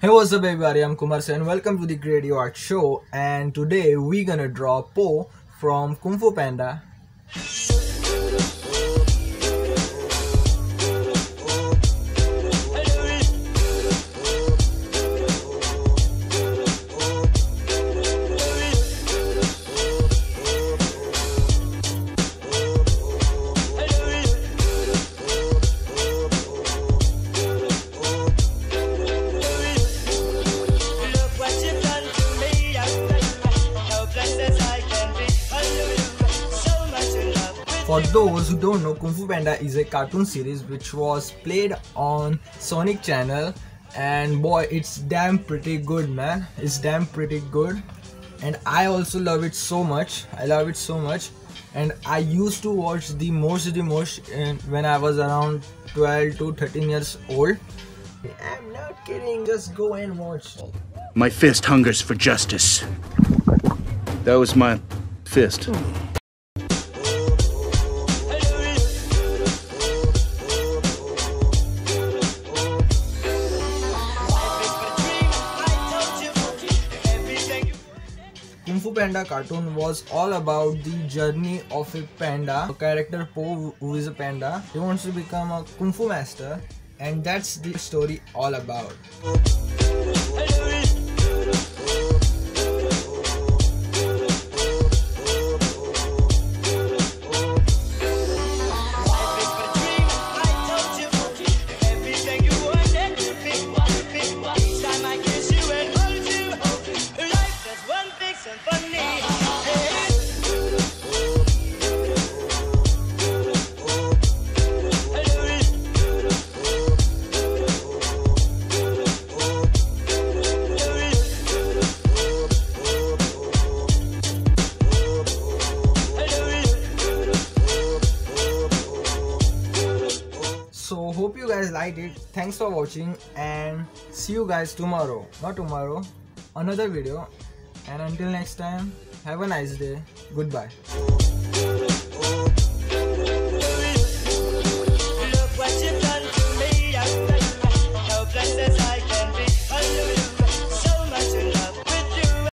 Hey what's up everybody, I'm Kumarsai. Welcome to the Ghadi Art Show and today we're gonna draw Po from Kung Fu Panda. For those who don't know, Kung Fu Panda is a cartoon series which was played on Sonic Channel and boy it's damn pretty good man. It's damn pretty good and I also love it so much. I love it so much and I used to watch the most the most when I was around 12 to 13 years old. I'm not kidding, just go and watch. My fist hungers for justice. That was my fist. Fu Panda cartoon was all about the journey of a panda, a character Po who is a panda. He wants to become a Kung Fu master and that's the story all about. Guys liked it. Thanks for watching and see you guys tomorrow. Not tomorrow, another video. And until next time, have a nice day. Goodbye.